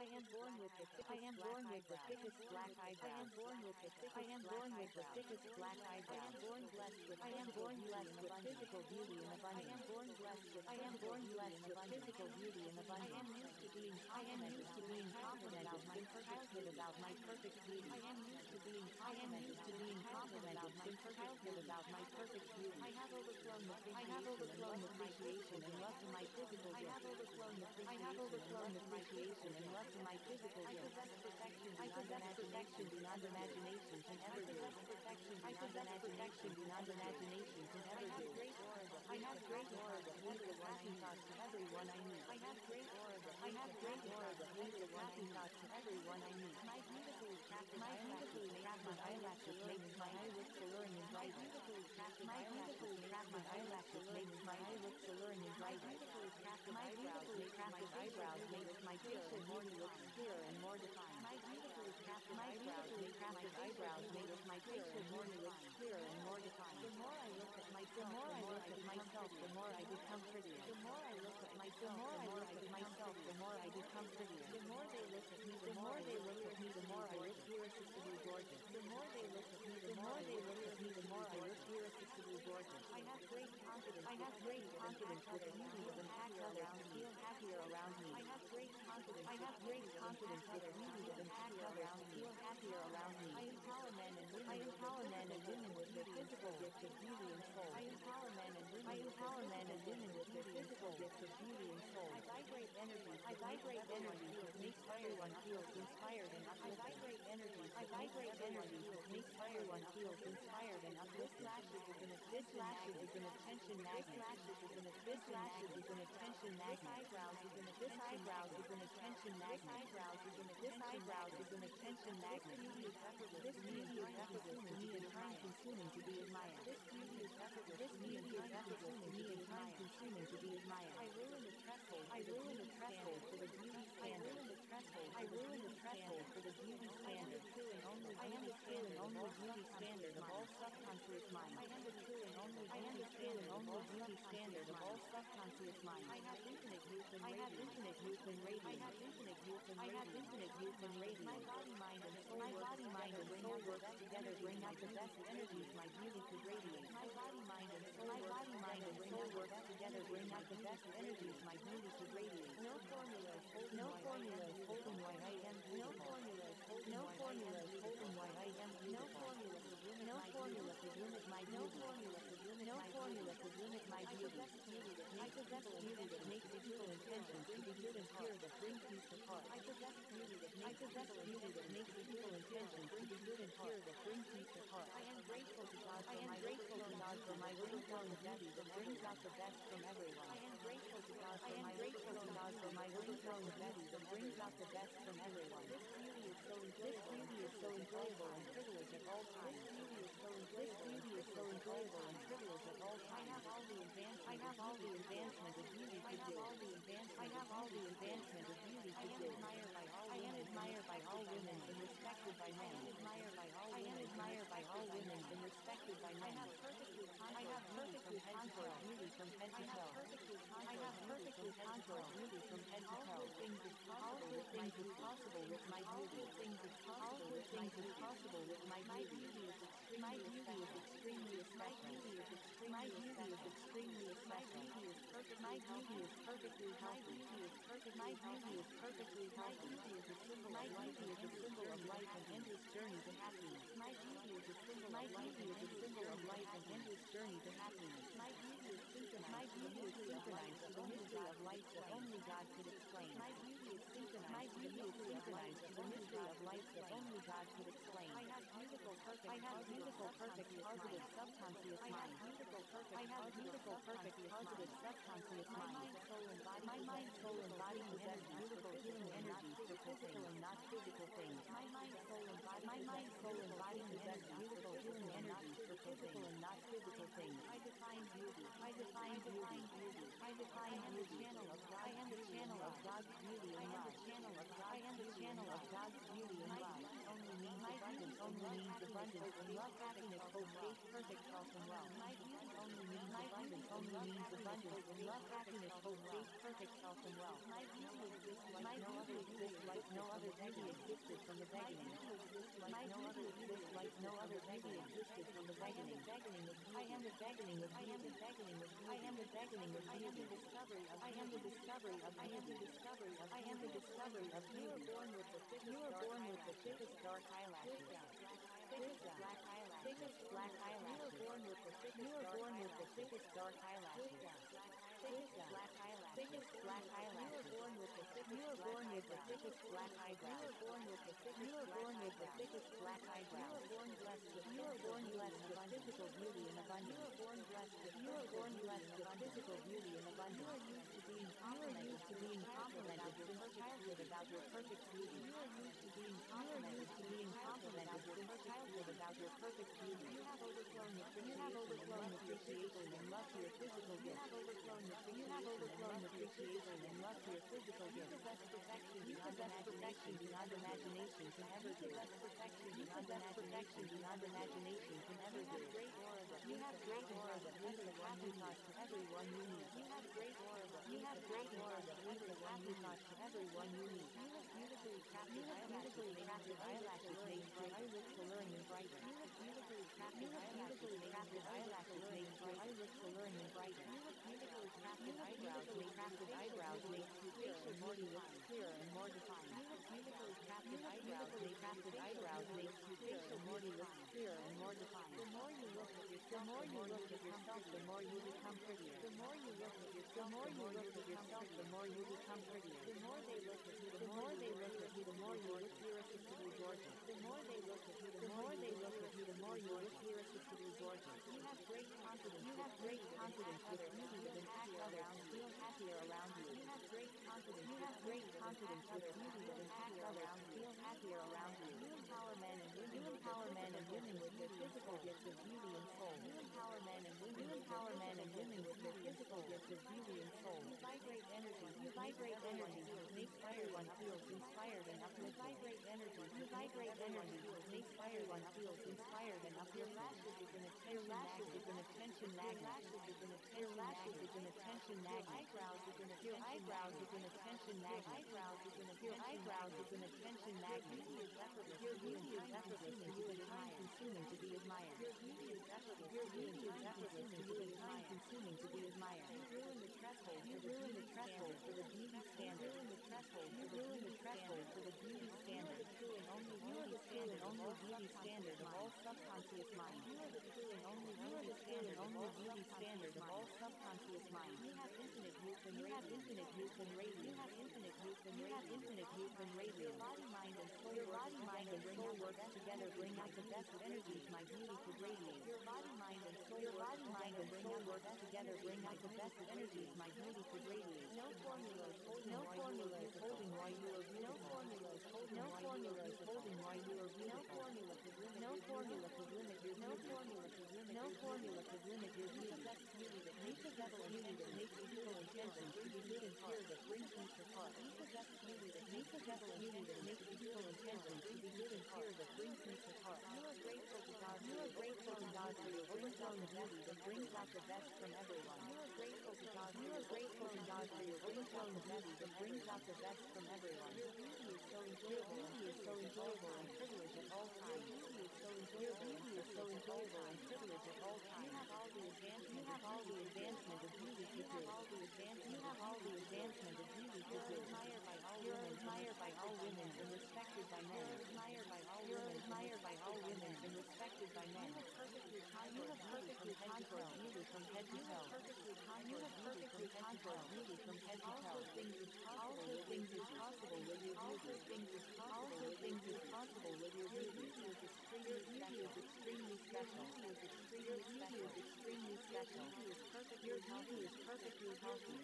I am born with the I am born with the thickest black eyebrows. I am born with the thickest I am born with the thickest black eyebrows. I am born blessed with I am born blessed with physical beauty and abundance. I am born blessed with I am born blessed with physical beauty and abundance. I am used to being I am used to being confident about my childhood about my perfect beauty. I am used to being I am used to being confident about my childhood about my perfect beauty. I have overflown the I have overflown appreciation and love for my physical I have overflown the I have overflown appreciation and love for my physical perfection I possess perfection beyond imagination can ever do. I possess perfection beyond imagination can ever do. I have great aura that the walking thoughts to everyone I meet. I have great aura that I have great aura that the walking thoughts to everyone I meet. My beautifully crafted my beautifully crafted eyelashes makes my eye look alluring and bright. My beautifully crafted my eyelashes makes my eye look alluring and bright. My beautifully crafted my eyebrows makes my facial morning look clearer and more defined. My beautifully crafted my eyebrows makes my facial morning look clearer and more defined. The more I look at myself, the more I look at myself, the more I become prettier. The more I look at myself, the more I look at myself, the more I become prettier. The more they look at me, the more they look at me, the more I look irresistibly gorgeous. The more they look at me, the more they look at me, the more I look irresistibly gorgeous. I have great confidence. I have great confidence with the beauty of impact others to feel happier around me. I have great confidence. I have great confidence with the beauty of impact others to feel happier around me. I empower men and women. I empower men and women their physical gifts of beauty and soul. I empower men and women. I empower men and women with their physical gifts of beauty and soul. I vibrate energy. I vibrate energy that makes everyone feel inspired and I vibrate energy. I vibrate energy that makes everyone feel inspired and up. This lashes is an this lashes is an attention magnet. This lashes is an this lashes is an attention magnet. This eyebrows is an this eyebrows is an attention magnet. This eyebrows is an this eyebrows is attention magnet. This beauty is effortless. This beauty is effortless to me and time consuming to be admired. This beauty is effortless. This beauty is effortless to me and time consuming to be admired. I ruin the threshold. I ruin the threshold for the beauty standard. I ruin the threshold. I ruin the threshold for the beauty standard. I am the true and only beauty standard of all subconscious mind. I am the true and only I am the true and only beauty standard of all subconscious mind. I have infinite youth and I have infinite youth and radiance. I have infinite youth and I have infinite youth and radiance. My body, mind, and soul my body, mind, and soul work together, bring out the best energies my beauty could radiate. My body, mind, and soul my body, mind, and soul work together, bring out the best energies. My beauty could radiate. No formula no formula holding why I am no formula no formula holding why I am no formula is limit no limit my no formula no formula could limit my beauty. I possess beauty that makes evil intentions to be good and pure that bring peace to heart. I possess beauty that I possess beauty that makes evil intentions to be good and pure that bring peace to heart. I am grateful to God. I am grateful to God for my overflowing beauty that brings out the best from everyone. I am grateful to God. I am grateful to God for my overflowing beauty that brings out the best from everyone. This beauty is so this beauty is so enjoyable and privileged at all times. This beauty is so this beauty is so enjoyable and privileged at all times. I have all the advance. I have all the advancement of beauty to do. all the advance. I have all the advancement of beauty. I am admired by all. I am admired by all women and respected by men. I am admired by all. I am admired by all women and respected by men. I have perfectly. Perfectly endless journey to happiness. My beauty is a symbol of life and endless journey to happiness. My beauty is synchronized. My beauty is synchronized to the life that only God could explain. My beauty is synchronized. My beauty is synchronized to the mystery of life that only God could explain. I have beautiful, perfect. I have beautiful, perfect, positive, subconscious mind. I have beautiful, perfect. I have beautiful, perfect, positive, subconscious mind. My mind, soul, and body. My mind, soul, and body possess beautiful healing energies for physical and not physical things. My mind, soul, and body. My mind, soul, and body possess beautiful healing energies for physical and not physical things. I define beauty. I define beauty. I define am the channel of God. I am the channel of God's beauty. I am the channel of God. I am the channel of God's beauty and love. Only means abundance. Only means abundance. Love, happiness, hope, faith, perfect health, and wealth. My beauty only means abundance. Only means abundance. Love, happiness, hope, co-create perfect health and wealth. My beauty exists like no other exists like no other beauty existed from the beginning. My other exists like no other beauty existed from the beginning. I am the beginning of I am the beginning of I am the beginning of I am the discovery of I am the discovery of I am the discovery of I am the discovery of you were born with the you were born with the thickest dark eyelashes. Thickest black eyelashes. Thickest black eyelashes. You were born with the thickest you were born with the thickest dark eyelashes. Thickest black eyelashes. Thickest black eyelashes. You were born with the thickest you were born with the thickest black eyebrows. You were born with the thickest you were born with the thickest black eyebrows. You were born blessed with you were born blessed with physical beauty and abundance. You were born blessed with you were born blessed with physical beauty and abundance. You used to being complimented to being childhood about your perfect beauty. You are used to being complimented to being complimented since childhood about your perfect beauty. You have overflown you have overflown appreciation and love for your physical gifts. You have overflown you have overflown appreciation and love for your physical gifts. You possess perfection you possess perfection beyond imagination can ever do. You possess perfection you possess perfection beyond imagination can ever. Great aura you have great aura that leaves a happy thought to everyone you meet. You have great aura that you have great aura that happy thought to everyone you meet. You have beautifully crafted eyelashes crafted eyelashes made for eyelids to learn and brighten. You have beautifully crafted eyelashes crafted eyelashes made for eyelids to learn and brighten. You have beautifully crafted eyebrows made crafted eyebrows made facial morty looks clearer and more defined. You have beautifully crafted eyebrows made crafted eyebrows made facial morty looks clearer and more defined. The more you look the more you look at yourself, the more you become prettier. The more you look at yourself, the more you look at yourself, the more you become prettier. The more they look at you, the more they look at you, the more you look irresistibly gorgeous. The more they look at you, the more they look at you, the more you look irresistibly gorgeous. You have great confidence. You have great confidence with beauty that impacts others and feel happier around you. You have great confidence. You have great confidence with beauty that impacts others and feel happier around you. You empower men and. You empower men and women with their physical gifts of beauty and soul. You empower men and women. You empower men and women with their physical gifts of beauty and soul. You vibrate energy. You vibrate energy. Makes everyone feels inspired and uplifted. You vibrate energy. You vibrate energy. Makes everyone feels inspired and uplifted. Your lashes is an attention lashes is an attention magnet. Lashes is an attention Your lashes is an attention magnet. Eyebrows is an Your eyebrows is an attention magnet. Eyebrows is an Your eyebrows is an attention magnet. Your beauty is effortless. Your beauty is effortless to be time consuming to be admired. Your beauty is effortless. Your beauty is effortless to be time consuming to be admired. You ruin the threshold. You ruin the threshold for the beauty standard. You ruin the threshold. You ruin the threshold for the beauty standard. You are the true and only you are the true and only beauty standard of all subconscious mind. You are and only you are the true beauty standard of all subconscious mind. You have infinite youth and you have infinite youth and radiance. You have infinite youth and you have infinite youth and radiance. Your body, mind, and soul. Your body, mind, and soul work together. Bring out the best energies my beauty could radiate. Your body, mind, and soul. Your body, mind, and soul work together. Bring out the best energies my beauty could radiate. No formula is holding. No formula is holding while you are beautiful. No formula is holding. No formula is holding while you are beautiful. No formula could limit. No formula could limit your. No formula could limit. No formula could limit your beauty. Possess beauty that makes possess beauty that makes beautiful intentions to be good and pure that brings peace to heart. You possess beauty that makes possess beauty that makes beautiful intentions to be good and pure that brings peace to heart. You are grateful to God. You are grateful to For your overflowing beauty that brings out the best from everyone. You are grateful to God. You are grateful to God for your overflowing beauty that brings out the best from everyone. Your beauty is so enjoyable. Your beauty is so enjoyable and privileged at all times. Your beauty is so enjoyable. Your beauty is so enjoyable and privileged at all times. You have all the advancement. You have all the advancement of beauty to do. All the advancement. You have all the advancement of beauty to do. Admired by all You're admired by all women and respected by men. Admired by all You're admired by all women and respected by men. You have perfectly you have perfectly controlled beauty from head to toe. You have perfectly controlled beauty from head to toe. Also things is possible. things is possible with your beauty. Also things is possible. things is possible with your beauty. Your beauty is extremely special. Your beauty is extremely special. Your beauty is perfectly healthy.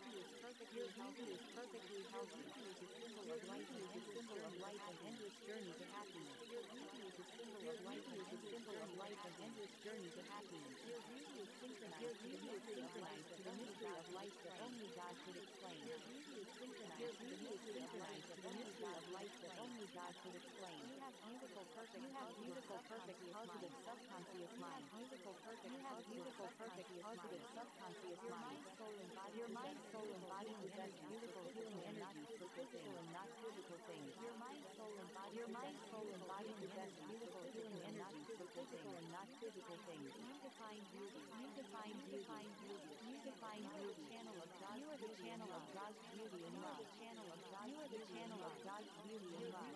Your beauty is perfectly healthy. Your beauty is a symbol of life and a symbol of life and endless journey to happiness. Your beauty is a symbol of life and a symbol of life and endless journey to happiness. Your beauty is synchronized. Your beauty is synchronized to the mystery of life that only God could explain. Your beauty is synchronized. Your beauty is synchronized to the mystery of life that only God could explain beautiful, perfect, you have beautiful, perfect, positive, subconscious mind. Beautiful, perfect, you have beautiful, perfect, positive, subconscious mind. Your mind, soul, and body. Your mind, soul, and body possess beautiful healing energy for physical and not physical things. Your mind, soul, and body. Your mind, soul, and body possess beautiful healing energy for physical and not physical things. You define beauty. You define beauty. You define beauty. Channel of God. You are the channel of God's beauty and love. Channel of God. You are the channel of God's beauty and love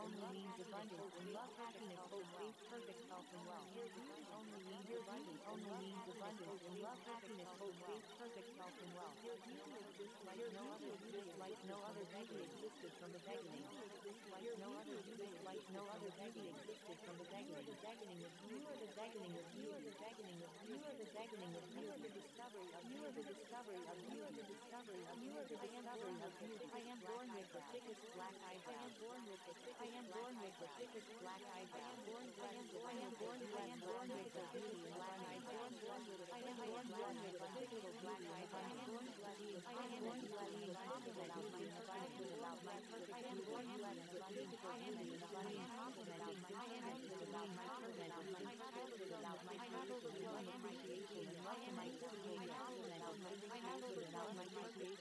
only means abundance and love, happiness, hope, faith, perfect health and wealth. Only means your only means abundance and love, happiness, hope, faith, perfect born with the thickest black eyebrows. I am born by the beauty of one. I am born with the thickest I am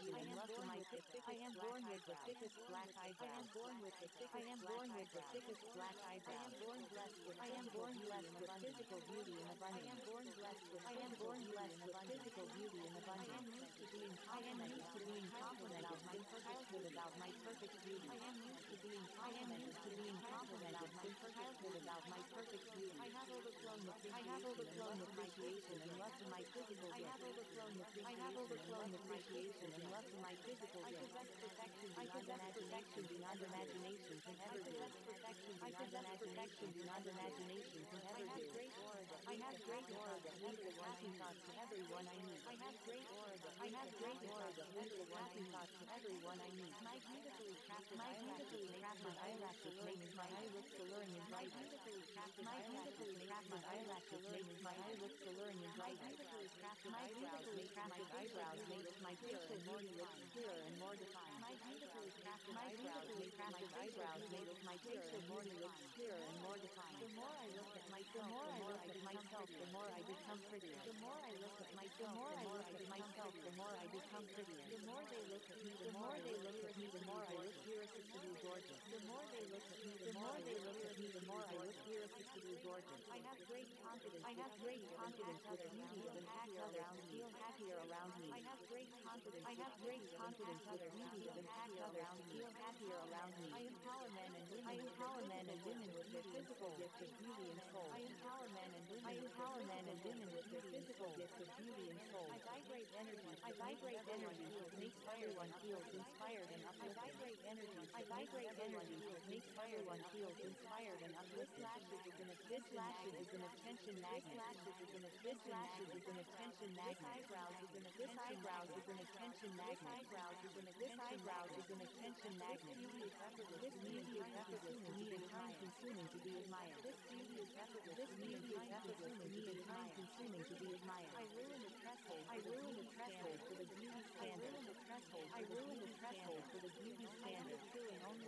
I am born with the thickest black eyebrows. I am born with the thickest I am born with the thickest black eyebrows. I am born blessed with I am born blessed with physical beauty and abundance. I am born blessed with I am born blessed with physical beauty and abundance. I am used to being I am used to being compliment out my childhood about my perfect beauty. I am used to being I am used to being compliment out my childhood about my perfect beauty. I have overflown with I have overflown appreciation and love to my physical I have overflown I have overflown appreciation and love to my physical I possess perfection I possess perfection beyond imagination can ever do. I possess perfection beyond imagination can ever do. I have great aura that I have great aura that leads happy thoughts to everyone I meet. I have great aura that I have great aura that leads happy thoughts to everyone I meet. My beautifully crafted my beautifully crafted eyelashes make my eye look alluring and bright. My beautifully crafted eyelashes make my eye look alluring and bright. My beautifully crafted eyebrows make my eyebrows make my facial beauty look clearer and more defined. My eyebrows make my eyebrows make my beauty look clearer and more defined. The more I look at myself, the more I look at myself, the more I become prettier. The more I look at myself, the more I look at myself, the more I become prettier. The more they look at me, the more they look at me, the more I look irresistibly gorgeous. The more they look at me, the more they look at me, the more I look irresistibly gorgeous. I have great confidence. I have great confidence with beauty of impact around me. Happier around me. I have great confidence. I have great confidence with beauty of impact around me. Feel happier around me. I empower men and women. I empower men and women with their physical gifts of beauty and soul. I empower men and women. I empower men and women with their physical gifts of beauty and soul. I vibrate energy. I vibrate energy that makes everyone feel inspired and uplifted. I vibrate energy. I vibrate energy that makes everyone feel inspired and uplifted. This lashes is an this lashes is an attention magnet. This lashes is an this lashes is an attention magnet. This eyebrows is an this eyebrows is an attention magnet. This eyebrows is an this eyebrows is an attention magnet. This beauty is effortless. This beauty is effortless to me and time consuming to be admired. This beauty is effortless. This beauty is effortless to me and time consuming to be admired. I ruin the threshold. I ruin the threshold for the beauty standard. I ruin the threshold. I ruin the threshold for the beauty standard.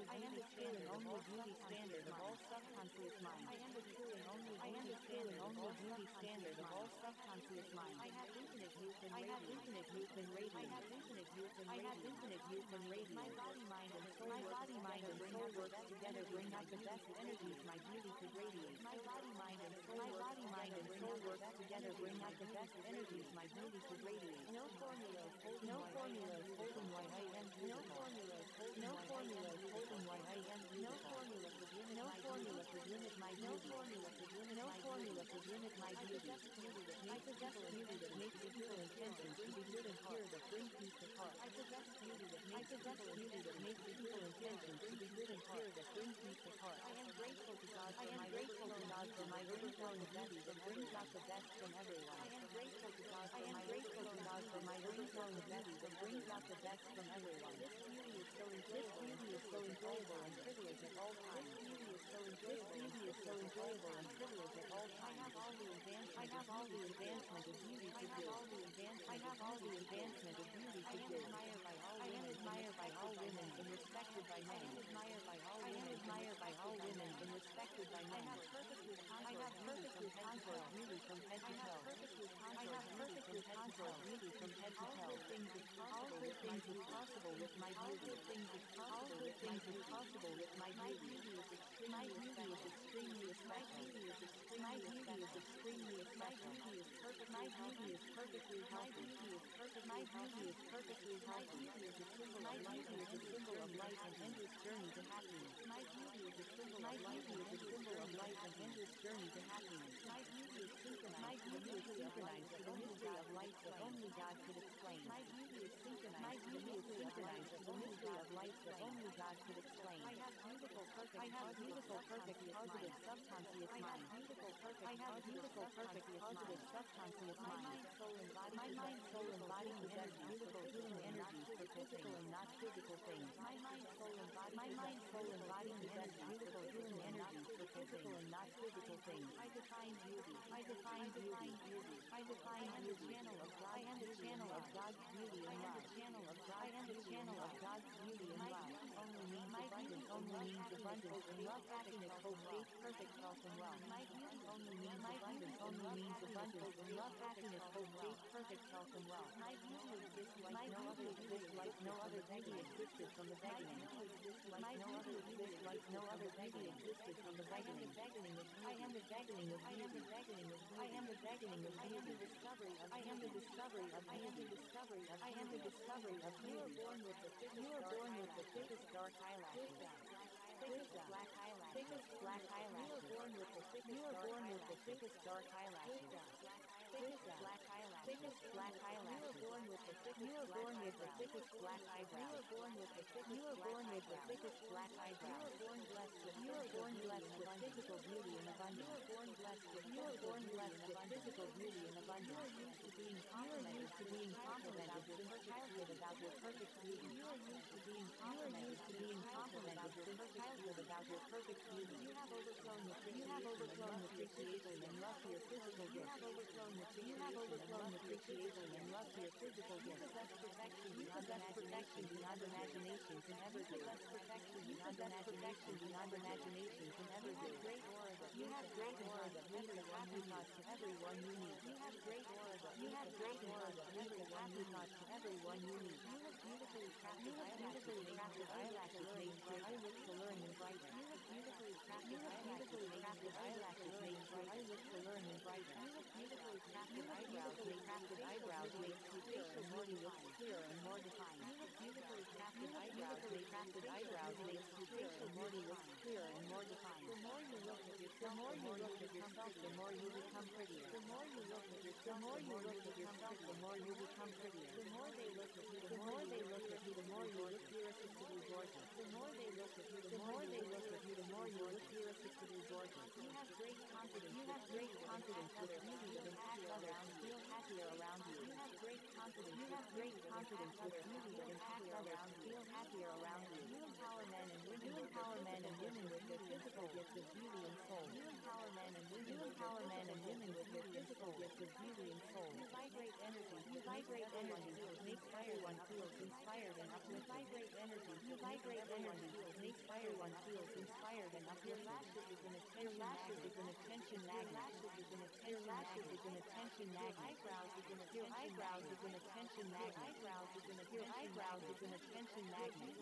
I am the only beauty standard of all subconscious mind. I am the true and only I am the true and only beauty standard of all subconscious mind. I have infinite youth and I have infinite youth and radiance. I have infinite youth and I have infinite youth and radiance. My body, mind, and soul. My body, mind, and soul work together bring out the best energies my beauty could radiate. My body, mind, and soul. My body, mind, and soul work together bring out the best energies my beauty could radiate. No formulas no formulas holding why I am no formulas no formulas holding why I am no formula could limit no formula could limit my no formula could limit no formula could limit my beauty. I possess beauty that makes people intentions to be good and pure that bring peace to heart. I possess beauty that makes beauty that makes people intentions to be good and pure that bring peace to heart. I am grateful to God for my grateful to God for my overflowing beauty that brings out the best from everyone. I am grateful to God I am grateful to God for my overflowing beauty that brings out the best from everyone. This beauty is so this beauty is so enjoyable and privileged at all times. This beauty is so enjoyable. This is so enjoyable and privileged at all times. I have all the advancement. I have all the advancement of beauty to give. I have all the advancement. I have all the advancement of beauty to give. I am admired by all. I am admired by all women and respected by men. I am admired by all. I am admired by all women and respected by men. I have perfectly I have perfectly contoured beauty from head to toe. I have perfectly contoured beauty from head to toe. All good things is possible. All good things is possible with my beauty. All good things is possible. All good things is possible with my beauty. My beauty is extremely extremely special. My beauty is extremely special. My beauty is perfectly healthy. My beauty is perfectly. My beauty is a symbol of life and endless journey to happiness. My beauty is a symbol My beauty is a symbol of life and endless journey to happiness. My beauty is synchronized. My beauty is synchronized to the mystery of life that only God could explain. My beauty is synchronized. My beauty is synchronized to the mystery of life that only God could explain. I have beautiful, perfect. I have beautiful, perfect, positive, subconscious mind. I have beautiful, perfect. I have beautiful, perfect, positive, subconscious mind. My mind, soul, and body. My mind, soul, and body possess beautiful healing energies for physical and not physical things. My mind, soul, and body. My mind, soul, and body possess beautiful healing energies for physical and not physical things. I define beauty. I define beauty. I define beauty. Channel of God. I am the channel of God's beauty and love. Channel of God. I am the channel of God's beauty and love. Only means. Only means abundance and love, happiness, hope, faith, perfect health and wealth. My beauty only means abundance. Only means abundance. and love, happiness, hope, faith, perfect health and wealth. My beauty exists like no other exists like no other beauty existed from the beginning. My no other exists like no other beauty existed from the beginning. I am the beginning of I am the beginning of I am the beginning of I am the discovery of I am the discovery of I am the discovery of I am the discovery of you are born with the you are born with the thickest dark eyelashes. Thickest black eyelashes. Thickest black eyelashes. You are born with the thickest you are born with the thickest dark eyelashes. Thickest black eyelashes. Thickest black eyelashes. You are born with the thickest you are born with the thickest black eyebrows. You are born with the thickest you are born with the thickest black eyebrows. You are born blessed with you are born blessed with physical beauty and abundance. You are born blessed with you are born blessed with physical beauty and abundance. You are used to being complimented to being complimented with childhood about your perfect beauty. You are used to being used to being complimented with childhood about your perfect beauty. You have overflown with you have overflown with appreciation and love for your physical gifts. You have overflown with you have overflown appreciation and love for your physical gifts. You possess perfection beyond imagination beyond imagination. You possess perfection beyond imagination you have great aura that leads the happy thoughts to everyone you meet. You have great aura that you have great aura that leads the happy thoughts to everyone you meet. You have beautifully crafted beautifully crafted eyelashes made for to learn and brighten. You have beautifully crafted eyelashes made for to learn and brighten. You have crafted eyebrows made crafted eyebrows made to facial beauty looks clearer and more defined. Beautifully crafted eyebrows made crafted eyebrows to facial beauty looks clearer and more defined. The more you look at yourself, the more you look at yourself, the more you become prettier. The more you look at yourself, the more you look at yourself, the more you become prettier. The more they look at you, the more they look at you, the more you look irresistibly gorgeous. The more they look at you, the more they look at you, the more you look irresistibly gorgeous. You have great confidence. You have great confidence with beauty that impacts others and feel happier around you. You have great confidence. You have great confidence with beauty that impacts others feel happier around you. You empower men and women. You empower men and women with their physical gifts of beauty and soul. You empower men and women. You empower men and women with their physical gifts of beauty and soul. You vibrate energy. You vibrate energy makes everyone feel inspired and uplifted. Vibrate energy. You vibrate energy makes everyone feel inspired and uplifted. Your lashes is an attention. Your lashes is an attention magnet. Your lashes is an attention magnet. Eyebrows your eyebrows is an attention magnet. Eyebrows is an your eyebrows is an attention magnet.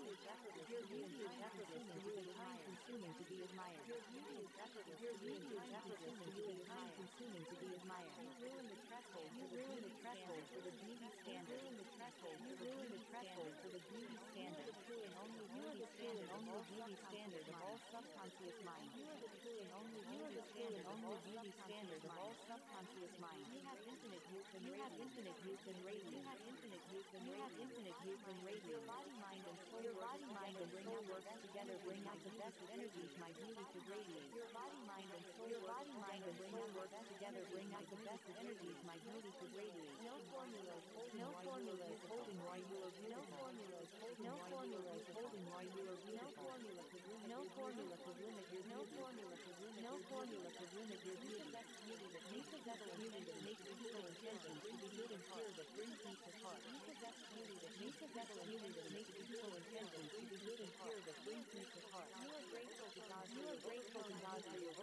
Your beauty is effortless and you is time consuming to be admired. Your beauty is effortless. Your beauty is effortless and you is time consuming to be admired. You ruin the threshold. You ruin the threshold for the beauty standard. You ruin the threshold. You ruin the threshold for the beauty standard. You are the true and only beauty standard. Only beauty standard of all subconscious mind. You are the true and only the true only beauty standard of all subconscious mind. You have infinite youth and you have infinite youth and radiance. You have infinite youth and you have infinite youth and radiance. Your body, mind, and soul. Your body, mind, and soul work together. Bring out the best energies. My beauty to radiate. Your body, mind, and soul. Your body, mind, and soul work together. Bring out the best energies. My beauty to radiate. No formula is holding. No formula is holding why you are beautiful. No formula is holding. No formula is holding why you are beautiful. No formula could limit. No formula could limit your. No formula could limit. No formula could limit your beauty. That's beauty that makes a better beauty that makes people intentions to be good and pure that brings peace of heart. You possess beauty that makes a better beauty that makes people intentions to be good and pure that brings peace of heart. You are grateful to God. You are grateful to God for your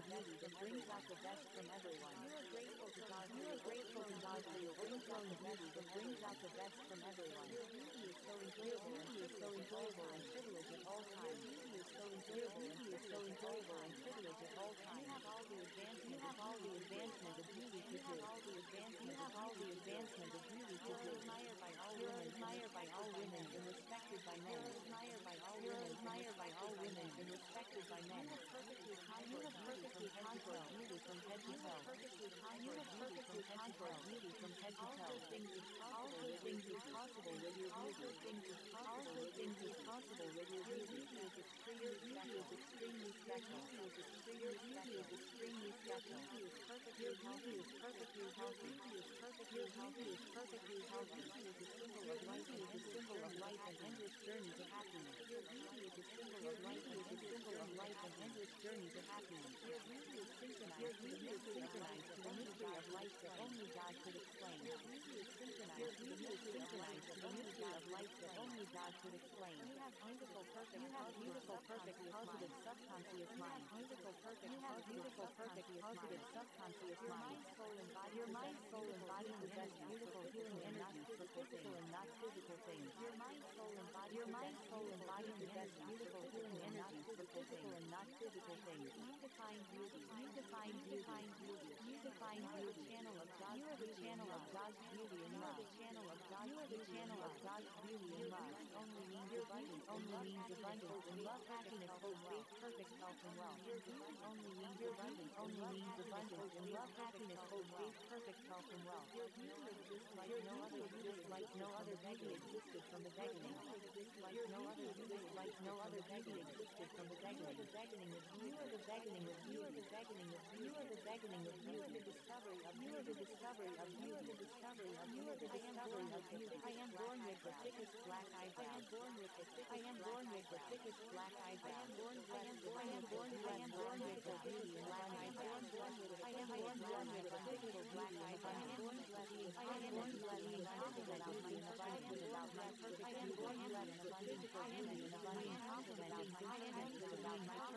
overflowing beauty that brings out the best from everyone. You are grateful to God. You are grateful to God for your overflowing beauty that brings out the best from everyone. Your beauty is so enjoyable. Your beauty is so enjoyable and privileged at all times. Your beauty is so enjoyable Your beauty is so enjoyable and privileged at all times. You have all the advancement. You have all the advancement of beauty to do. All the advancement. You have all the advancement of beauty to do. Admired by all women. Admired by all women and respected by men. Admired by all women. Admired by all women and respected by men. You have perfectly you have perfectly beauty from head to toe. You have perfectly contour beauty from head to toe. All good things is possible with your beauty. All good things is possible with your beauty. Your beauty is extremely special. Your beauty is extremely special. Your beauty is perfectly healthy. Your beauty is perfectly healthy. It is a symbol of life. It is a symbol of life and endless journey to happiness. Your beauty is a symbol of life. It is a symbol of life and endless journey to happiness. Your beauty is synchronized. Your beauty is synchronized to the mystery of life that only God could explain. Your beauty is synchronized. Your beauty is synchronized to the mystery of life that God could explain. You have beautiful, perfect, you have beautiful, perfect, positive, subconscious mind. Beautiful, perfect, you have beautiful, perfect, positive, subconscious mind. Soul and body. Your mind, soul, and body possess beautiful healing energies for physical and not physical things. Your mind, soul, and body. Your mind, soul, and body possess beautiful healing energies for physical and not physical things. You define beauty. You define beauty. You define beauty. Channel of God. You are the channel of God's beauty and love. Channel of God. You are the channel of God's beauty and love. Only means abundance. Only means abundance and love, happiness, hope, faith, perfect health and wealth. Your beauty only means your abundance. Only means abundance and love, happiness, hope, faith, perfect health and wealth. Your beauty exists like no other beauty, like no other beauty existed from the beginning. Your no other like no other beauty existed from the beginning. The beginning of you are the beginning of you are the beginning of you are the beginning of you are the discovery of you are the discovery of you are the discovery of you are the discovery of you. I am born with the thickest black eyebrows. I am born with the thickest I am born with the thickest black eyebrows. I am born I am born I am born I am born with the beauty black eyebrows. I am born born with the thickest black eyebrows. I am born blessed. I am born blessed and confident about my abundance about. I am